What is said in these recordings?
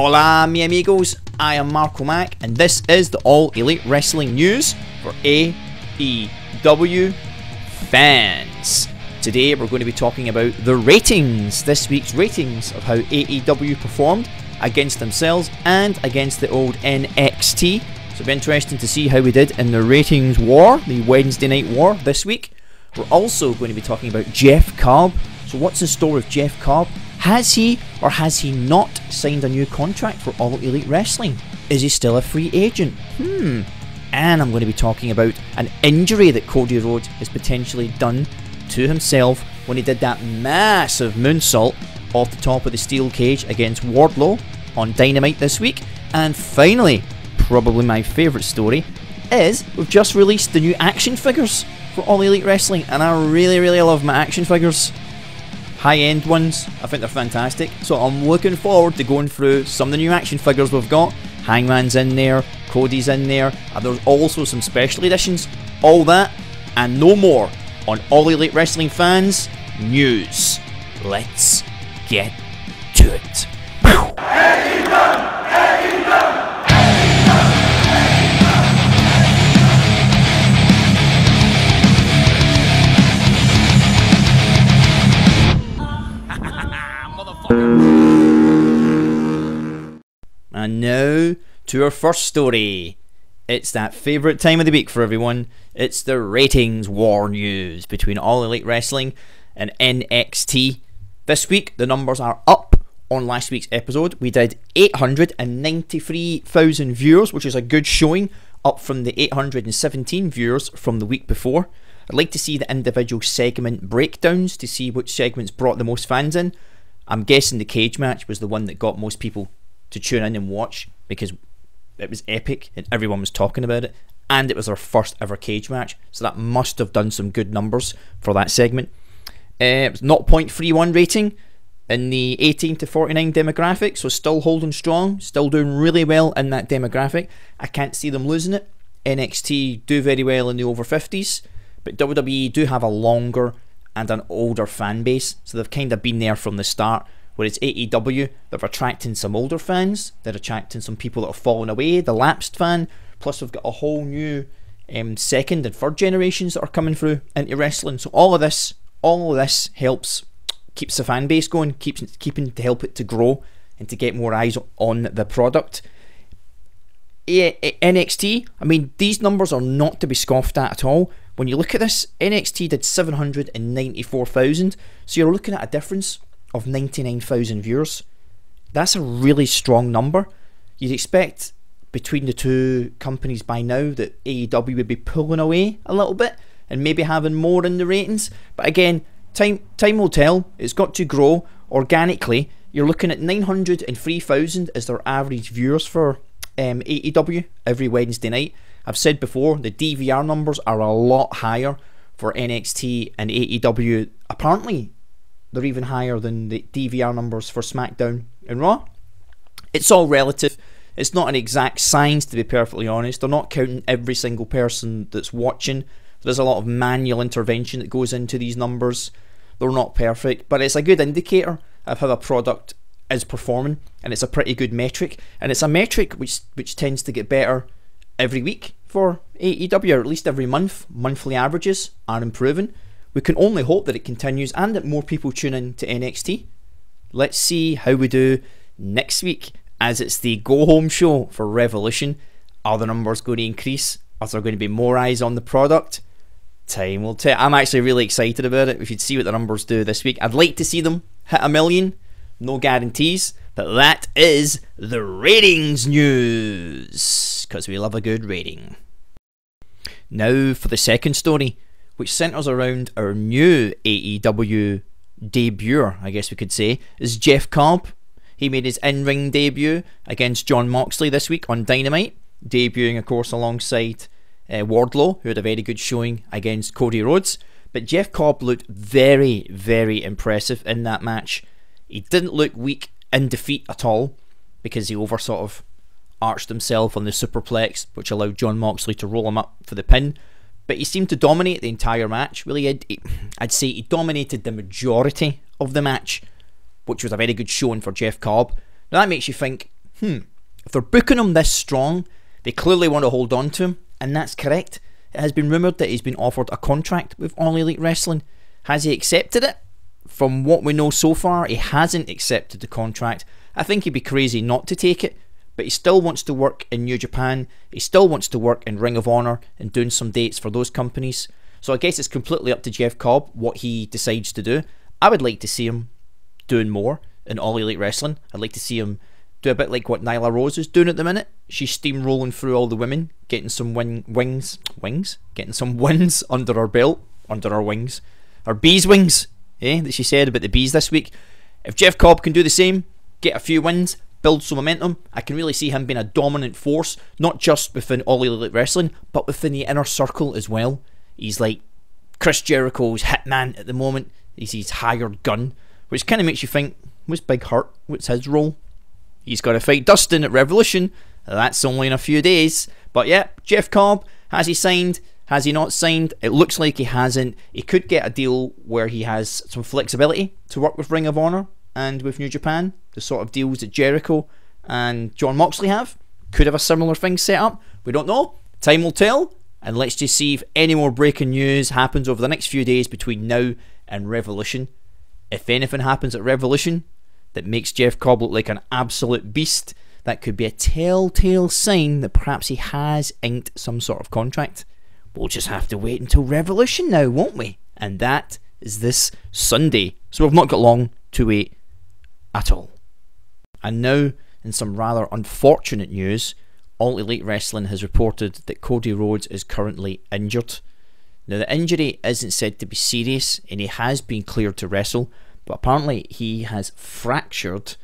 Hola, mi amigos. I am Marco Mack, and this is the All Elite Wrestling News for AEW fans. Today, we're going to be talking about the ratings, this week's ratings of how AEW performed against themselves and against the old NXT. So, it'll be interesting to see how we did in the ratings war, the Wednesday night war this week. We're also going to be talking about Jeff Cobb. So, what's the story with Jeff Cobb? Has he or has he not signed a new contract for All Elite Wrestling? Is he still a free agent? Hmm. And I'm going to be talking about an injury that Cody Rhodes has potentially done to himself when he did that massive moonsault off the top of the steel cage against Wardlow on Dynamite this week. And finally, probably my favourite story, is we've just released the new action figures for All Elite Wrestling, and I really, really love my action figures high end ones. I think they're fantastic. So I'm looking forward to going through some of the new action figures we've got. Hangman's in there, Cody's in there, and there's also some special editions. All that and no more on All Elite Wrestling Fans News. Let's get to it. And now to our first story. It's that favourite time of the week for everyone. It's the ratings war news between All Elite Wrestling and NXT. This week, the numbers are up on last week's episode. We did 893,000 viewers, which is a good showing, up from the 817 viewers from the week before. I'd like to see the individual segment breakdowns to see which segments brought the most fans in. I'm guessing the cage match was the one that got most people to tune in and watch because it was epic and everyone was talking about it. And it was our first ever cage match, so that must have done some good numbers for that segment. Uh, it was 0.31 rating in the 18 to 49 demographic, so still holding strong, still doing really well in that demographic. I can't see them losing it. NXT do very well in the over 50s, but WWE do have a longer and an older fan base, so they've kind of been there from the start. Whereas AEW, they're attracting some older fans, they're attracting some people that have fallen away, the lapsed fan, plus we've got a whole new um, second and third generations that are coming through into wrestling. So all of this, all of this helps keeps the fan base going, keeps keeping to help it to grow and to get more eyes on the product. NXT, I mean, these numbers are not to be scoffed at at all. When you look at this, NXT did 794,000, so you're looking at a difference of 99,000 viewers. That's a really strong number. You'd expect between the two companies by now that AEW would be pulling away a little bit and maybe having more in the ratings. But again, time time will tell. It's got to grow organically. You're looking at 903,000 as their average viewers for um, AEW every Wednesday night. I've said before the DVR numbers are a lot higher for NXT and AEW. Apparently, they're even higher than the DVR numbers for SmackDown and Raw. It's all relative. It's not an exact science, to be perfectly honest. They're not counting every single person that's watching. There's a lot of manual intervention that goes into these numbers. They're not perfect, but it's a good indicator of how a product is performing, and it's a pretty good metric. And it's a metric which which tends to get better every week for AEW, or at least every month. Monthly averages are improving. We can only hope that it continues and that more people tune in to NXT. Let's see how we do next week as it's the go home show for Revolution. Are the numbers going to increase? Are there going to be more eyes on the product? Time will tell. I'm actually really excited about it. We should see what the numbers do this week. I'd like to see them hit a million. No guarantees, but that is the ratings news because we love a good rating. Now for the second story which centres around our new AEW debut, I guess we could say, is Jeff Cobb. He made his in ring debut against Jon Moxley this week on Dynamite, debuting, of course, alongside uh, Wardlow, who had a very good showing against Cody Rhodes. But Jeff Cobb looked very, very impressive in that match. He didn't look weak in defeat at all because he over sort of arched himself on the superplex, which allowed Jon Moxley to roll him up for the pin but he seemed to dominate the entire match. Really, I'd, I'd say he dominated the majority of the match, which was a very good showing for Jeff Cobb. Now that makes you think, hmm, if they're booking him this strong, they clearly want to hold on to him, and that's correct. It has been rumoured that he's been offered a contract with All Elite Wrestling. Has he accepted it? From what we know so far, he hasn't accepted the contract. I think he'd be crazy not to take it, but he still wants to work in New Japan. He still wants to work in Ring of Honor and doing some dates for those companies. So I guess it's completely up to Jeff Cobb what he decides to do. I would like to see him doing more in All Elite Wrestling. I'd like to see him do a bit like what Nyla Rose is doing at the minute. She's steamrolling through all the women, getting some wing, wings, wings, getting some wins under her belt, under her wings, her bees wings, eh? That she said about the bees this week. If Jeff Cobb can do the same, get a few wins, build some momentum, I can really see him being a dominant force, not just within All Elite Wrestling, but within the inner circle as well. He's like Chris Jericho's hitman at the moment. He's his hired gun, which kind of makes you think, was Big Hurt? What's his role? He's got to fight Dustin at Revolution. That's only in a few days. But yeah, Jeff Cobb, has he signed? Has he not signed? It looks like he hasn't. He could get a deal where he has some flexibility to work with Ring of Honor and with New Japan, the sort of deals that Jericho and Jon Moxley have. Could have a similar thing set up. We don't know. Time will tell. And let's just see if any more breaking news happens over the next few days between now and Revolution. If anything happens at Revolution, that makes Jeff Cobb look like an absolute beast, that could be a telltale sign that perhaps he has inked some sort of contract. We'll just have to wait until Revolution now, won't we? And that is this Sunday. So we've not got long to wait at all. And now, in some rather unfortunate news, All Elite Wrestling has reported that Cody Rhodes is currently injured. Now, the injury isn't said to be serious, and he has been cleared to wrestle, but apparently, he has fractured.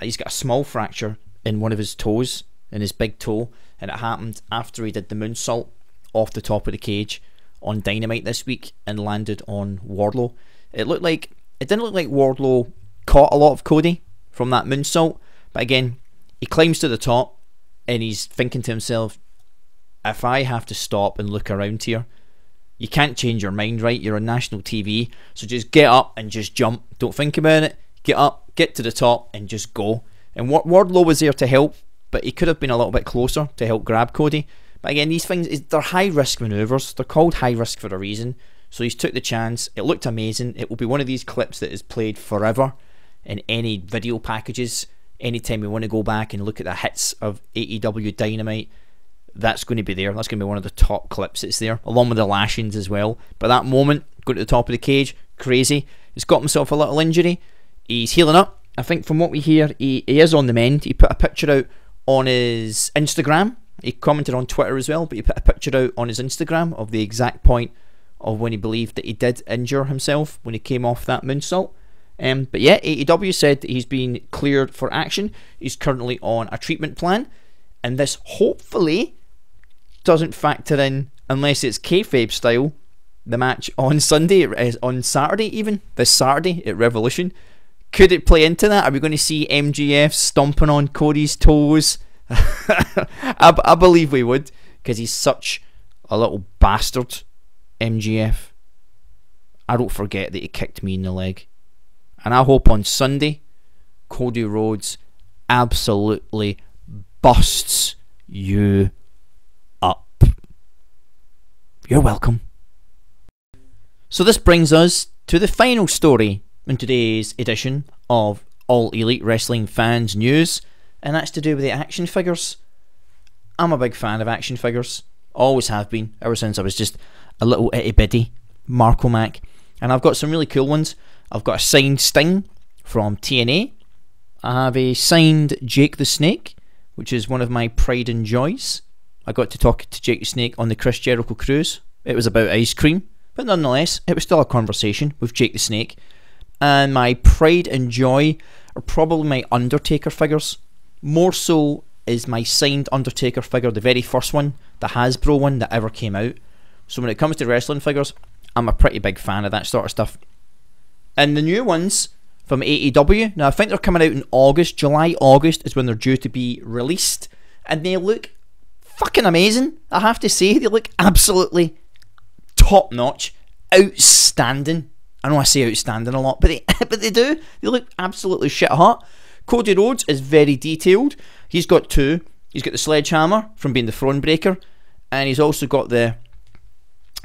He's got a small fracture in one of his toes, in his big toe, and it happened after he did the moonsault off the top of the cage on Dynamite this week and landed on Wardlow. It looked like it didn't look like Wardlow caught a lot of Cody from that moonsault, but again, he climbs to the top and he's thinking to himself, if I have to stop and look around here, you can't change your mind, right? You're on national TV, so just get up and just jump. Don't think about it. Get up, get to the top, and just go. And Wardlow was there to help, but he could have been a little bit closer to help grab Cody. But again, these things they're high risk maneuvers. They're called high risk for a reason. So he's took the chance. It looked amazing. It will be one of these clips that is played forever in any video packages. Anytime we want to go back and look at the hits of AEW Dynamite, that's going to be there. That's going to be one of the top clips that's there, along with the lashings as well. But that moment, going to the top of the cage, crazy. He's got himself a little injury. He's healing up. I think from what we hear, he, he is on the mend. He put a picture out on his Instagram. He commented on Twitter as well, but he put a picture out on his Instagram of the exact point of when he believed that he did injure himself when he came off that moonsault. Um, but yeah, AEW said that he's been cleared for action. He's currently on a treatment plan, and this hopefully doesn't factor in unless it's kayfabe style. The match on Sunday, on Saturday, even this Saturday at Revolution. Could it play into that? Are we going to see MJF stomping on Cody's toes? I, I believe we would, because he's such a little bastard. MJF. I don't forget that he kicked me in the leg. And I hope on Sunday, Cody Rhodes absolutely busts you up. you're welcome. So, this brings us to the final story in today's edition of All Elite Wrestling Fans News, and that's to do with the action figures. I'm a big fan of action figures, always have been, ever since I was just a little itty bitty Marco Mac. And I've got some really cool ones. I've got a signed Sting from TNA, I have a signed Jake the Snake, which is one of my pride and joys. I got to talk to Jake the Snake on the Chris Jericho cruise. It was about ice cream, but nonetheless, it was still a conversation with Jake the Snake. And my pride and joy are probably my Undertaker figures. More so is my signed Undertaker figure, the very first one, the Hasbro one that ever came out. So when it comes to wrestling figures, I'm a pretty big fan of that sort of stuff. And the new ones from AEW, now I think they're coming out in August, July, August is when they're due to be released. And they look fucking amazing. I have to say, they look absolutely top notch, outstanding. I know I say outstanding a lot, but they but they do. They look absolutely shit hot. Cody Rhodes is very detailed. He's got two. He's got the sledgehammer from being the throne breaker, and he's also got the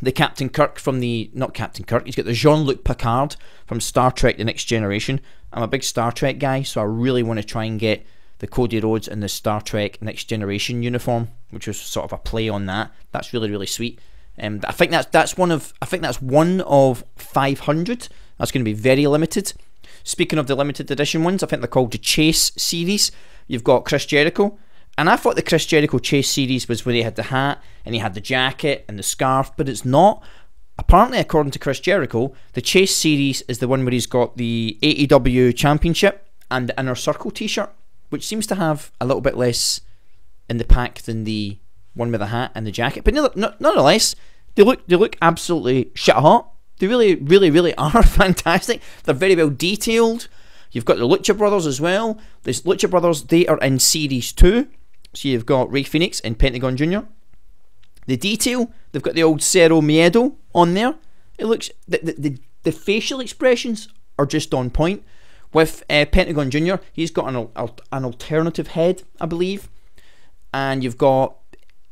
the Captain Kirk from the not Captain Kirk. He's got the Jean Luc Picard from Star Trek: The Next Generation. I'm a big Star Trek guy, so I really want to try and get the Cody Rhodes in the Star Trek Next Generation uniform, which was sort of a play on that. That's really really sweet. Um, I think that's that's one of I think that's one of 500. That's going to be very limited. Speaking of the limited edition ones, I think they're called the Chase series. You've got Chris Jericho, and I thought the Chris Jericho Chase series was where he had the hat and he had the jacket and the scarf, but it's not. Apparently, according to Chris Jericho, the Chase series is the one where he's got the AEW Championship and the Inner Circle T-shirt, which seems to have a little bit less in the pack than the one with the hat and the jacket. But nonetheless, they look they look absolutely shit hot. They really, really, really are fantastic. They're very well detailed. You've got the Lucha Brothers as well. These Lucha Brothers, they are in Series 2. So you've got Rey Fenix and Pentagon Jr. The detail, they've got the old Cero Miedo on there. It looks, the, the, the, the facial expressions are just on point. With uh, Pentagon Jr., he's got an, an alternative head, I believe. And you've got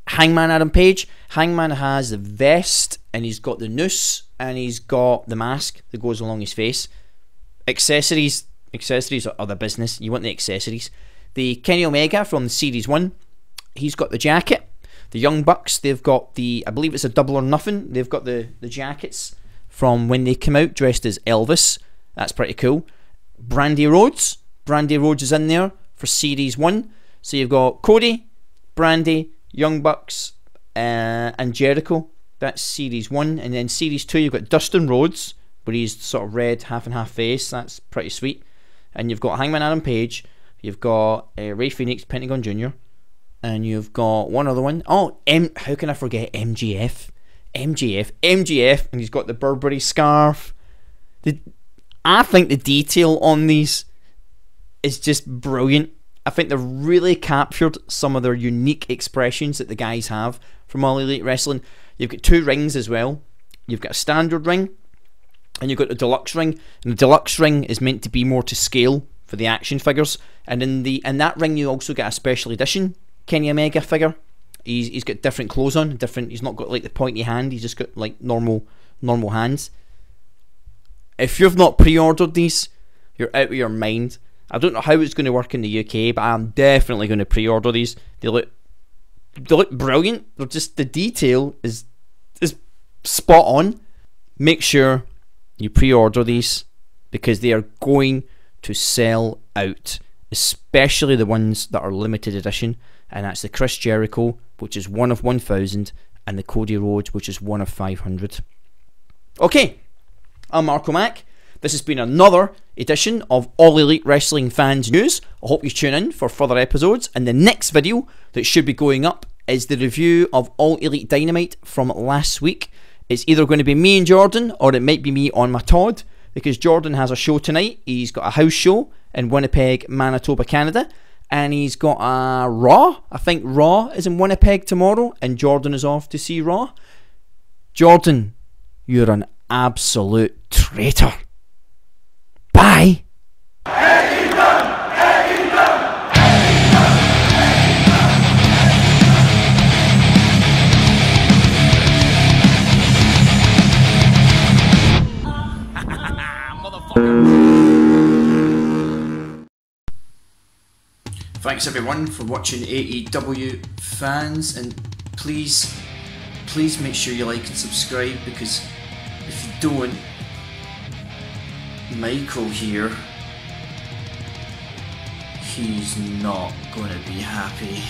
Hangman Adam Page. Hangman has the vest and he's got the noose and he's got the mask that goes along his face. Accessories, accessories are the business. You want the accessories. The Kenny Omega from Series 1, he's got the jacket. The Young Bucks, they've got the, I believe it's a double or nothing. They've got the, the jackets from when they came out dressed as Elvis. That's pretty cool. Brandi Rhodes, Brandi Rhodes is in there for Series 1. So you've got Cody, Brandi, Young Bucks, uh, and Jericho. That's Series 1. And then Series 2, you've got Dustin Rhodes, where he's sort of red, half and half face. That's pretty sweet. And you've got Hangman Adam Page, You've got uh, Rey Fenix, Pentagon Jr., and you've got one other one. Oh, M. How can I forget MJF? MJF, MJF, and he's got the Burberry scarf. The, I think the detail on these is just brilliant. I think they've really captured some of their unique expressions that the guys have from All Elite Wrestling. You've got two rings as well. You've got a standard ring, and you've got a deluxe ring. And the deluxe ring is meant to be more to scale for the action figures. And in the in that ring, you also get a special edition Kenny Omega figure. He's he's got different clothes on, different. He's not got like the pointy hand. He's just got like normal normal hands. If you've not pre-ordered these, you're out of your mind. I don't know how it's going to work in the UK, but I'm definitely going to pre-order these. They look they look brilliant. They're just the detail is is spot on. Make sure you pre-order these because they are going to sell out, especially the ones that are limited edition, and that's the Chris Jericho, which is one of 1,000, and the Cody Rhodes, which is one of 500. Okay, I'm Marco Mack. This has been another edition of All Elite Wrestling Fans News. I hope you tune in for further episodes, and the next video that should be going up is the review of All Elite Dynamite from last week. It's either going to be me and Jordan, or it might be me on my Todd because Jordan has a show tonight. He's got a house show in Winnipeg, Manitoba, Canada. And he's got a Raw. I think Raw is in Winnipeg tomorrow, and Jordan is off to see Raw. Jordan, you're an absolute traitor. Bye. Thanks everyone for watching AEW fans and please please make sure you like and subscribe because if you don't Michael here he's not gonna be happy.